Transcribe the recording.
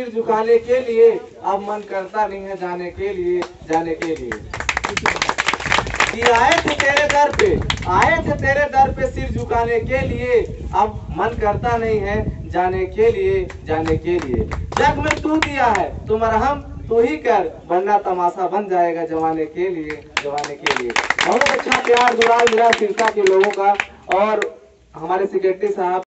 सिर झुकाने के लिए अब मन करता नहीं है जाने के लिए, जाने के लिए। आए थे तेरे दर पे, आए थे तेरे दर पे सिर झुकाने के लिए। अब मन करता नहीं है जाने के लिए, जाने के लिए। जग में तू दिया है तो मरहम तू ही कर, वरना तमाशा बन जाएगा जमाने के लिए जमाने के लिए। बहुत अच्छा प्यार दुराल मिला सिरसा के लोगों का और हमारे सेक्रेटरी साहब